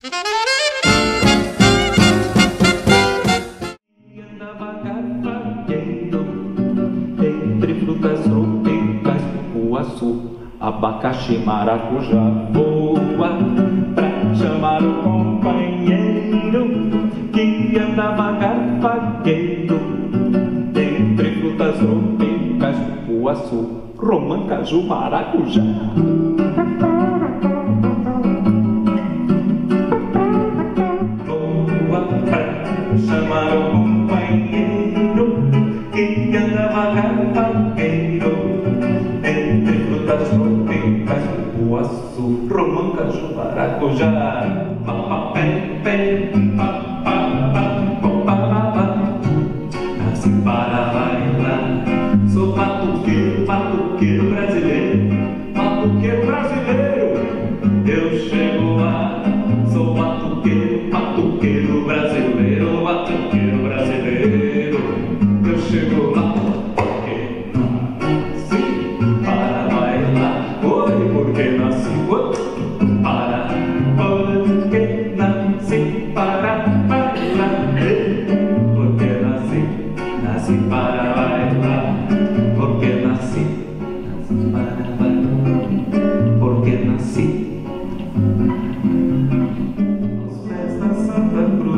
Entre frutas tropicais, cupuaçu, abacaxi, maracujá, voa pra chamar o companheiro que andava garfagueiro. Entre frutas tropicais, cupuaçu, romã, caju, maracujá. Cuidado compañero, que ya trabaja el entre frutas tropicas, guasu, román, cacho, maracuyá, papá, pe, pe, pa, pa, pa, pa, pa, para bailar, sou batuque, batuque brasileiro, batuque brasileiro. Nasci para bailar. Porque nasci para bailar. Porque nasci. Aos pés da Santa Cruz,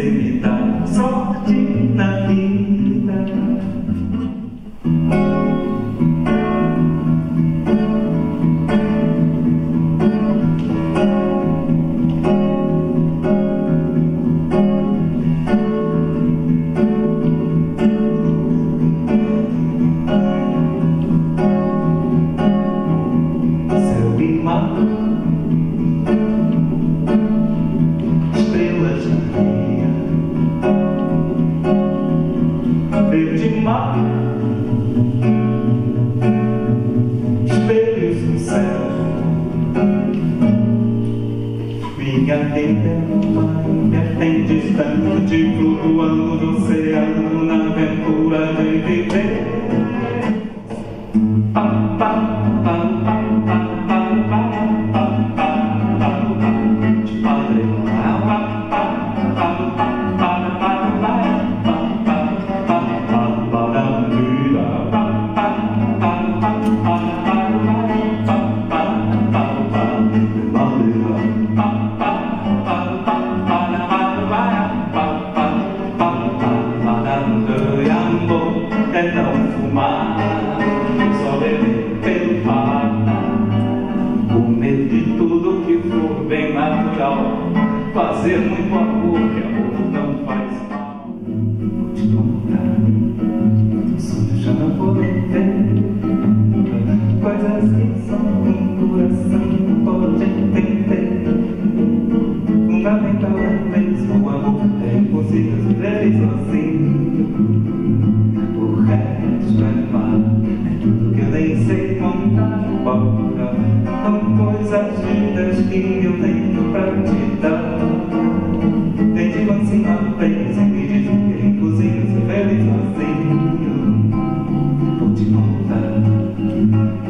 Você me dá sorte na vida. Céu e minha vida, minha tem distante flutuando do céu. uma vez no amor tem cozidas três assim. O resto é mal, é tudo que eu nem sei contar no boca. São coisas lindas que eu tenho pra te dar. Tem de assim uma vez e me diz que tem cozidas três assim. Vou te contar,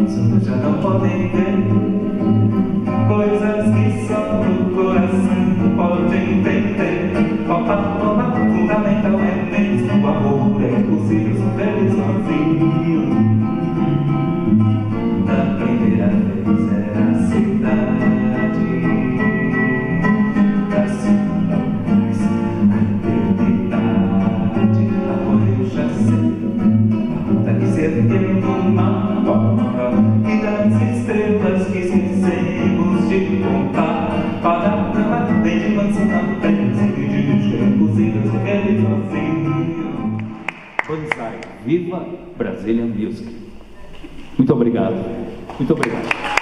os outros já não podem ver. Viva Brazilian Music. Muito obrigado. Muito obrigado.